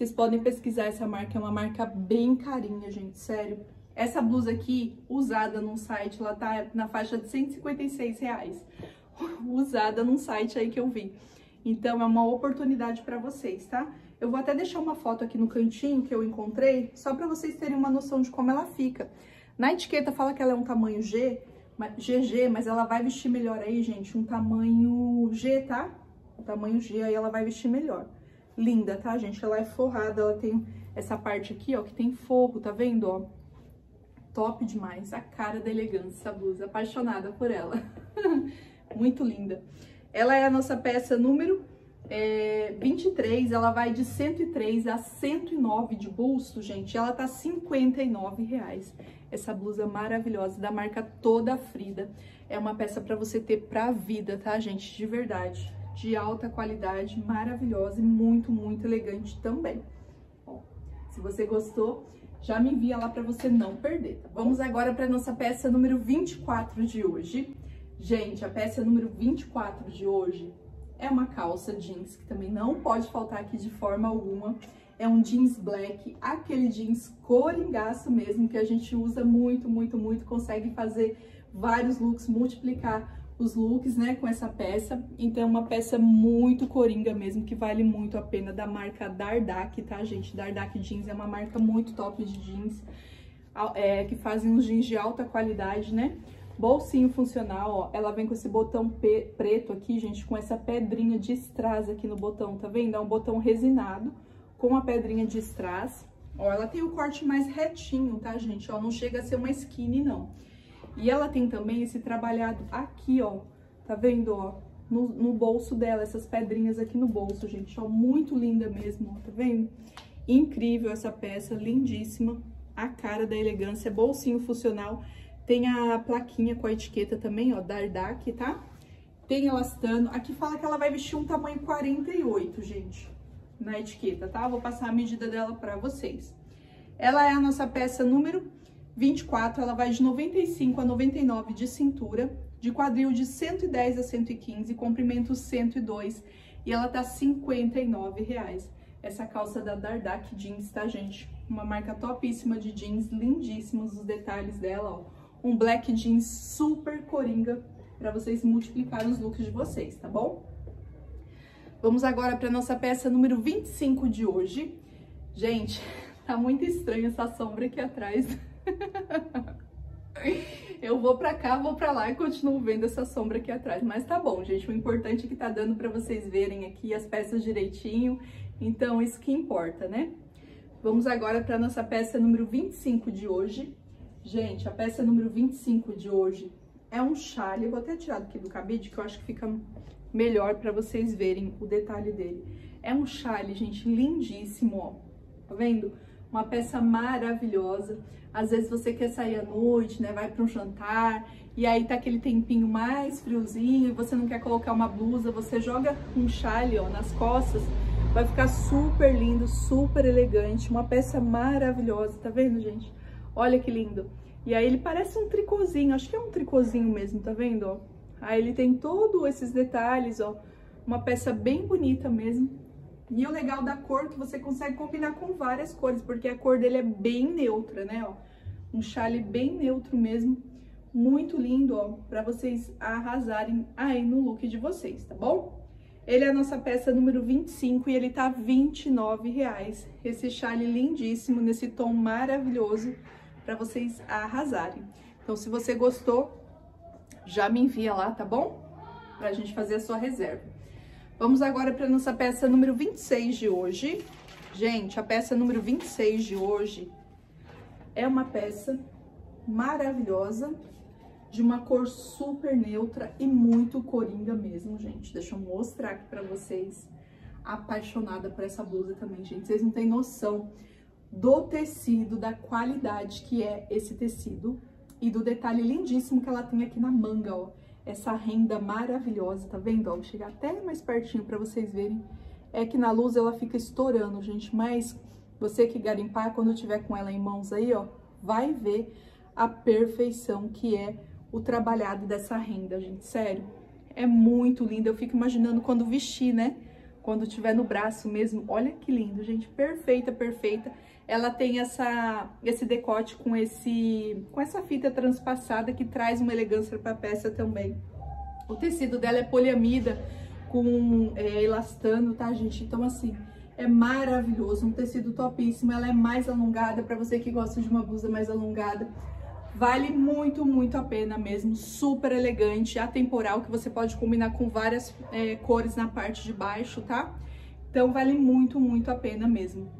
Vocês podem pesquisar essa marca, é uma marca bem carinha, gente, sério. Essa blusa aqui, usada num site, ela tá na faixa de 156 reais. usada num site aí que eu vi. Então, é uma oportunidade para vocês, tá? Eu vou até deixar uma foto aqui no cantinho que eu encontrei, só para vocês terem uma noção de como ela fica. Na etiqueta fala que ela é um tamanho G, GG, mas ela vai vestir melhor aí, gente, um tamanho G, tá? O tamanho G aí ela vai vestir melhor. Linda, tá, gente? Ela é forrada, ela tem essa parte aqui, ó, que tem forro, tá vendo, ó? Top demais, a cara da elegância essa blusa, apaixonada por ela. Muito linda. Ela é a nossa peça número é, 23, ela vai de 103 a 109 de busto, gente. Ela tá 59 reais. Essa blusa maravilhosa da marca Toda Frida. É uma peça para você ter pra vida, tá, gente? De verdade. De alta qualidade, maravilhosa e muito, muito elegante também. Se você gostou, já me envia lá para você não perder, tá? Vamos agora para nossa peça número 24 de hoje. Gente, a peça número 24 de hoje é uma calça jeans, que também não pode faltar aqui de forma alguma. É um jeans black, aquele jeans coringaço mesmo, que a gente usa muito, muito, muito, consegue fazer vários looks, multiplicar os looks, né, com essa peça. Então, uma peça muito coringa mesmo, que vale muito a pena, da marca Dardak, tá, gente? Dardak Jeans é uma marca muito top de jeans, é, que fazem uns jeans de alta qualidade, né? Bolsinho funcional, ó, ela vem com esse botão preto aqui, gente, com essa pedrinha de strass aqui no botão, tá vendo? É um botão resinado com a pedrinha de strass. Ó, ela tem o corte mais retinho, tá, gente? Ó, não chega a ser uma skinny, não. E ela tem também esse trabalhado aqui, ó, tá vendo, ó? No, no bolso dela, essas pedrinhas aqui no bolso, gente, ó, muito linda mesmo, ó, tá vendo? Incrível essa peça, lindíssima, a cara da elegância, bolsinho funcional, tem a plaquinha com a etiqueta também, ó, Dardak, tá? Tem elastano, aqui fala que ela vai vestir um tamanho 48, gente, na etiqueta, tá? Vou passar a medida dela pra vocês. Ela é a nossa peça número 24, ela vai de 95 a 99 de cintura, de quadril de 110 a 115, comprimento 102 e ela tá 59 reais. Essa calça da Dardak Jeans, tá, gente? Uma marca topíssima de jeans, lindíssimos os detalhes dela, ó. Um black jeans super coringa para vocês multiplicarem os looks de vocês, tá bom? Vamos agora para nossa peça número 25 de hoje. Gente, tá muito estranha essa sombra aqui atrás. Eu vou pra cá, vou pra lá e continuo vendo essa sombra aqui atrás. Mas tá bom, gente. O importante é que tá dando pra vocês verem aqui as peças direitinho. Então, isso que importa, né? Vamos agora pra nossa peça número 25 de hoje. Gente, a peça número 25 de hoje é um chale. Eu vou até tirar aqui do cabide, que eu acho que fica melhor pra vocês verem o detalhe dele. É um chale, gente, lindíssimo, ó. Tá vendo? Uma peça maravilhosa. Às vezes você quer sair à noite, né? Vai para um jantar e aí tá aquele tempinho mais friozinho e você não quer colocar uma blusa, você joga um chale, ó, nas costas. Vai ficar super lindo, super elegante, uma peça maravilhosa, tá vendo, gente? Olha que lindo. E aí ele parece um tricôzinho, acho que é um tricôzinho mesmo, tá vendo, ó? Aí ele tem todos esses detalhes, ó. Uma peça bem bonita mesmo. E o legal da cor é que você consegue combinar com várias cores, porque a cor dele é bem neutra, né, ó. Um chale bem neutro mesmo, muito lindo, ó, pra vocês arrasarem aí no look de vocês, tá bom? Ele é a nossa peça número 25 e ele tá 29,00 reais. Esse chale lindíssimo, nesse tom maravilhoso, pra vocês arrasarem. Então, se você gostou, já me envia lá, tá bom? Pra gente fazer a sua reserva. Vamos agora para nossa peça número 26 de hoje. Gente, a peça número 26 de hoje é uma peça maravilhosa, de uma cor super neutra e muito coringa mesmo, gente. Deixa eu mostrar aqui para vocês. Apaixonada por essa blusa também, gente. Vocês não têm noção do tecido, da qualidade que é esse tecido e do detalhe lindíssimo que ela tem aqui na manga, ó essa renda maravilhosa, tá vendo? Ó, vou chegar até mais pertinho para vocês verem. É que na luz ela fica estourando, gente, mas você que garimpar, quando tiver com ela em mãos aí, ó, vai ver a perfeição que é o trabalhado dessa renda, gente, sério. É muito linda, eu fico imaginando quando vestir, né? Quando tiver no braço mesmo, olha que lindo, gente, perfeita, perfeita ela tem essa, esse decote com, esse, com essa fita transpassada que traz uma elegância para a peça também. O tecido dela é poliamida com é, elastano, tá, gente? Então, assim, é maravilhoso, um tecido topíssimo. Ela é mais alongada, para você que gosta de uma blusa mais alongada. Vale muito, muito a pena mesmo, super elegante, atemporal, que você pode combinar com várias é, cores na parte de baixo, tá? Então, vale muito, muito a pena mesmo.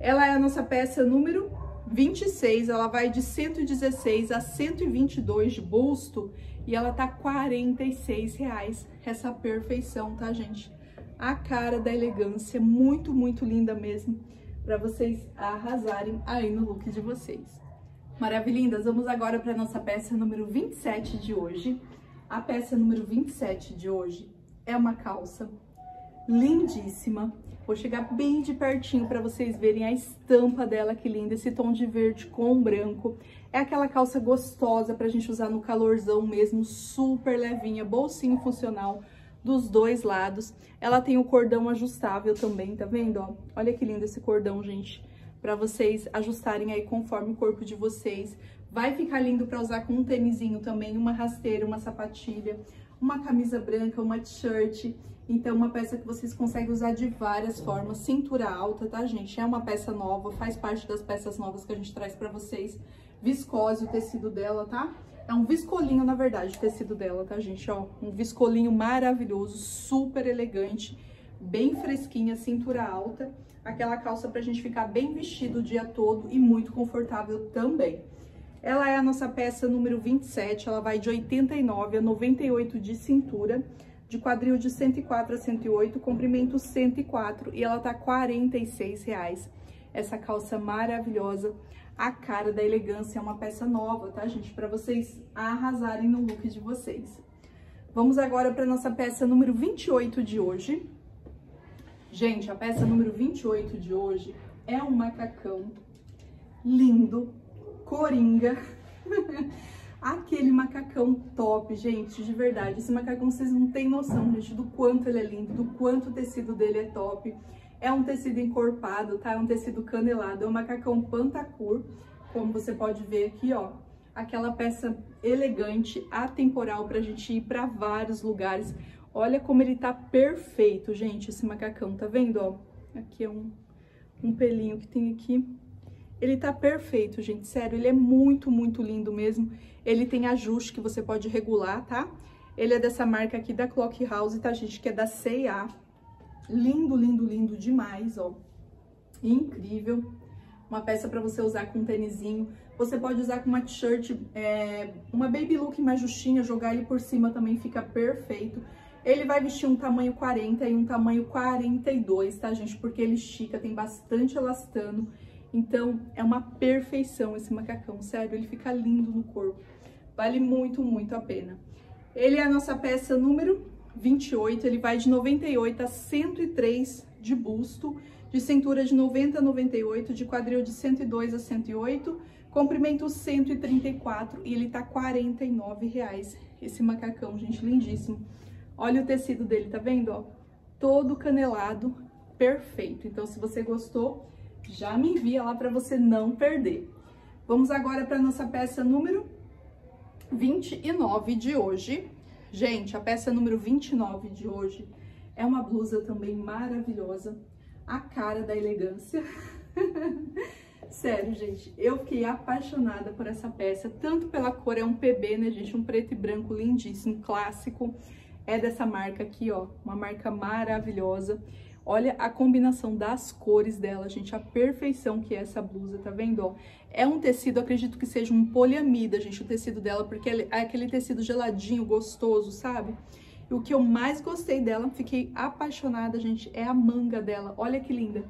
Ela é a nossa peça número 26, ela vai de 116 a 122 de busto e ela tá 46 reais. Essa perfeição, tá, gente? A cara da elegância, muito, muito linda mesmo, para vocês arrasarem aí no look de vocês. Maravilhindas, vamos agora para nossa peça número 27 de hoje. A peça número 27 de hoje é uma calça lindíssima, Vou chegar bem de pertinho para vocês verem a estampa dela, que linda, esse tom de verde com branco. É aquela calça gostosa pra gente usar no calorzão mesmo, super levinha, bolsinho funcional dos dois lados. Ela tem o cordão ajustável também, tá vendo, ó? Olha que lindo esse cordão, gente, pra vocês ajustarem aí conforme o corpo de vocês. Vai ficar lindo pra usar com um tênisinho também, uma rasteira, uma sapatilha. uma camisa branca, uma t-shirt. Então, uma peça que vocês conseguem usar de várias formas. Cintura alta, tá, gente? É uma peça nova, faz parte das peças novas que a gente traz pra vocês. Viscose o tecido dela, tá? É um viscolinho, na verdade, o tecido dela, tá, gente? Ó, um viscolinho maravilhoso, super elegante, bem fresquinha, cintura alta. Aquela calça pra gente ficar bem vestido o dia todo e muito confortável também. Ela é a nossa peça número 27, ela vai de 89 a 98 de cintura, de quadril de 104 a 108, comprimento 104 e ela tá 46 reais. Essa calça maravilhosa, a cara da elegância, é uma peça nova, tá, gente? Para vocês arrasarem no look de vocês. Vamos agora para nossa peça número 28 de hoje. Gente, a peça número 28 de hoje é um macacão lindo, coringa. Aquele macacão top, gente, de verdade. Esse macacão vocês não têm noção, gente, do quanto ele é lindo, do quanto o tecido dele é top. É um tecido encorpado, tá? É um tecido canelado, é um macacão pantacur, como você pode ver aqui, ó. Aquela peça elegante, atemporal pra gente ir pra vários lugares. Olha como ele tá perfeito, gente, esse macacão, tá vendo, ó? Aqui é um, um pelinho que tem aqui. Ele tá perfeito, gente, sério, ele é muito, muito lindo mesmo. Ele tem ajuste que você pode regular, tá? Ele é dessa marca aqui da Clock House, tá, gente? Que é da C&A. Lindo, lindo, lindo demais, ó. Incrível. Uma peça para você usar com um tênisinho. Você pode usar com uma t-shirt, é, uma baby look mais justinha, jogar ele por cima também fica perfeito. Ele vai vestir um tamanho 40 e um tamanho 42, tá, gente? Porque ele estica, tem bastante elastano. Então, é uma perfeição esse macacão, sério, ele fica lindo no corpo. Vale muito, muito a pena. Ele é a nossa peça número 28, ele vai de 98 a 103 de busto, de cintura de 90 a 98, de quadril de 102 a 108, comprimento 134 e ele tá 49 reais. Esse macacão, gente, lindíssimo. Olha o tecido dele, tá vendo, ó? Todo canelado, perfeito. Então, se você gostou, já me envia lá para você não perder. Vamos agora para nossa peça número 29 de hoje. Gente, a peça número 29 de hoje é uma blusa também maravilhosa, a cara da elegância. Sério, gente, eu fiquei apaixonada por essa peça, tanto pela cor, é um PB, né, gente, um preto e branco lindíssimo, clássico. É dessa marca aqui, ó, uma marca maravilhosa. Olha a combinação das cores dela, gente, a perfeição que é essa blusa, tá vendo, ó? É um tecido, acredito que seja um poliamida, gente, o tecido dela, porque é aquele tecido geladinho, gostoso, sabe? E o que eu mais gostei dela, fiquei apaixonada, gente, é a manga dela. Olha que linda.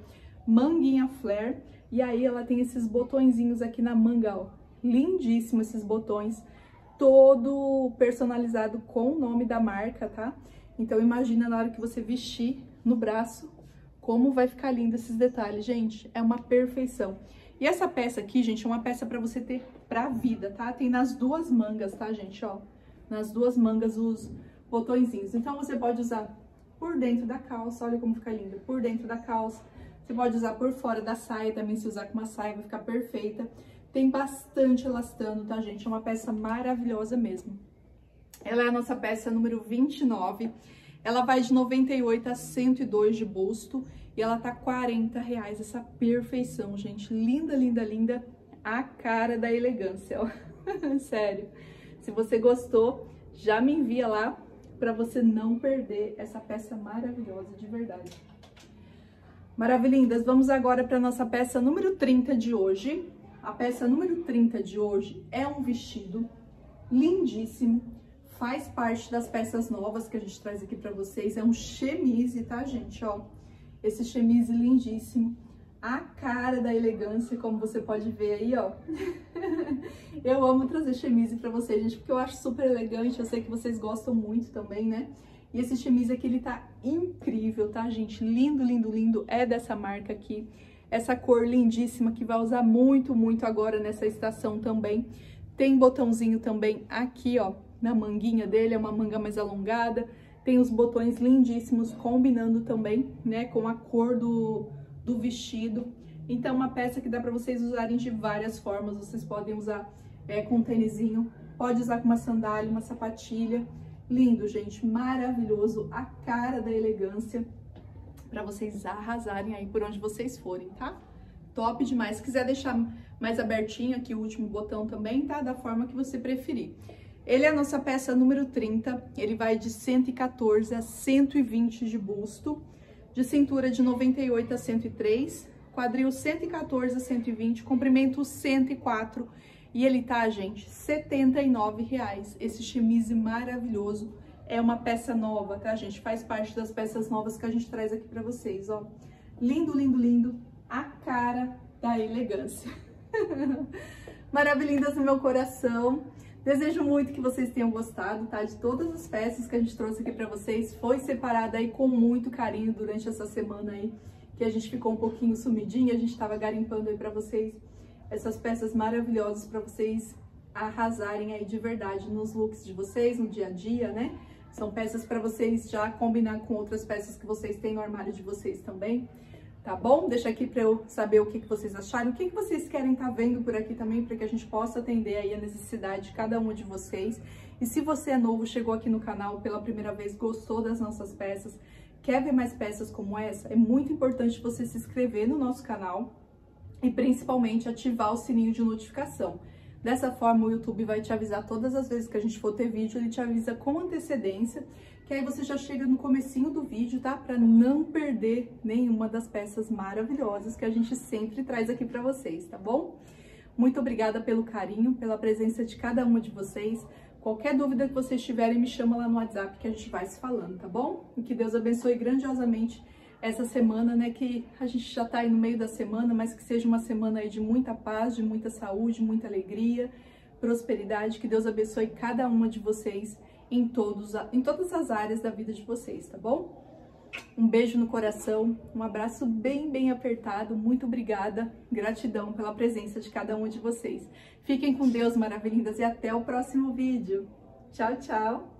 Manguinha flare. E aí ela tem esses botõezinhos aqui na manga, ó. Lindíssimo esses botões. Todo personalizado com o nome da marca, tá? Então imagina na hora que você vestir no braço, como vai ficar lindo esses detalhes, gente. É uma perfeição. E essa peça aqui, gente, é uma peça para você ter pra vida, tá? Tem nas duas mangas, tá, gente, ó. Nas duas mangas os botõezinhos. Então, você pode usar por dentro da calça, olha como fica lindo, por dentro da calça. Você pode usar por fora da saia também, se usar com uma saia vai ficar perfeita. Tem bastante elastano, tá, gente? É uma peça maravilhosa mesmo. Ela é a nossa peça número 29. Ela vai de 98 a 102 de busto e ela tá 40 reais. Essa perfeição, gente. Linda, linda, linda. A cara da elegância, ó. Sério. Se você gostou, já me envia lá para você não perder essa peça maravilhosa, de verdade. Maravilhindas, vamos agora para nossa peça número 30 de hoje. A peça número 30 de hoje é um vestido lindíssimo, faz parte das peças novas que a gente traz aqui para vocês. É um chemise, tá, gente? Ó, esse chemise lindíssimo. A cara da elegância, como você pode ver aí, ó. eu amo trazer chemise para vocês, gente, porque eu acho super elegante. Eu sei que vocês gostam muito também, né? E esse chemise aqui, ele tá incrível, tá, gente? Lindo, lindo, lindo. É dessa marca aqui. Essa cor lindíssima que vai usar muito, muito agora nessa estação também. Tem botãozinho também aqui, ó, na manguinha dele, é uma manga mais alongada. Tem os botões lindíssimos, combinando também, né, com a cor do, do vestido. Então, uma peça que dá para vocês usarem de várias formas. Vocês podem usar é, com um tênisinho, pode usar com uma sandália, uma sapatilha. Lindo, gente, maravilhoso, a cara da elegância para vocês arrasarem aí por onde vocês forem, tá? Top demais. Se quiser deixar mais abertinho aqui o último botão também, tá? Da forma que você preferir. Ele é a nossa peça número 30, ele vai de 114 a 120 de busto, de cintura de 98 a 103, quadril 114 a 120, comprimento 104 e ele tá, gente, R$ reais. Esse chemise maravilhoso é uma peça nova, tá, gente? Faz parte das peças novas que a gente traz aqui pra vocês, ó. Lindo, lindo, lindo. A cara da elegância. Maravilhindas no meu coração. Desejo muito que vocês tenham gostado, tá? De todas as peças que a gente trouxe aqui pra vocês. Foi separada aí com muito carinho durante essa semana aí, que a gente ficou um pouquinho sumidinha. A gente tava garimpando aí pra vocês essas peças maravilhosas pra vocês arrasarem aí de verdade nos looks de vocês, no dia a dia, né? São peças para vocês já combinar com outras peças que vocês têm no armário de vocês também tá bom? Deixa aqui para eu saber o que, que vocês acharam, o que, que vocês querem estar tá vendo por aqui também, para que a gente possa atender aí a necessidade de cada um de vocês. E se você é novo, chegou aqui no canal pela primeira vez, gostou das nossas peças, quer ver mais peças como essa, é muito importante você se inscrever no nosso canal e principalmente ativar o sininho de notificação. Dessa forma, o YouTube vai te avisar todas as vezes que a gente for ter vídeo, ele te avisa com antecedência que aí você já chega no comecinho do vídeo, tá? Para não perder nenhuma das peças maravilhosas que a gente sempre traz aqui para vocês, tá bom? Muito obrigada pelo carinho, pela presença de cada uma de vocês. Qualquer dúvida que vocês tiverem, me chama lá no WhatsApp que a gente vai se falando, tá bom? E que Deus abençoe grandiosamente essa semana, né? Que a gente já tá aí no meio da semana, mas que seja uma semana aí de muita paz, de muita saúde, muita alegria, prosperidade. Que Deus abençoe cada uma de vocês em, todos, em todas as áreas da vida de vocês, tá bom? Um beijo no coração, um abraço bem, bem apertado. Muito obrigada, gratidão pela presença de cada um de vocês. Fiquem com Deus, maravilhindas, e até o próximo vídeo. Tchau, tchau!